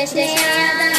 Desejada.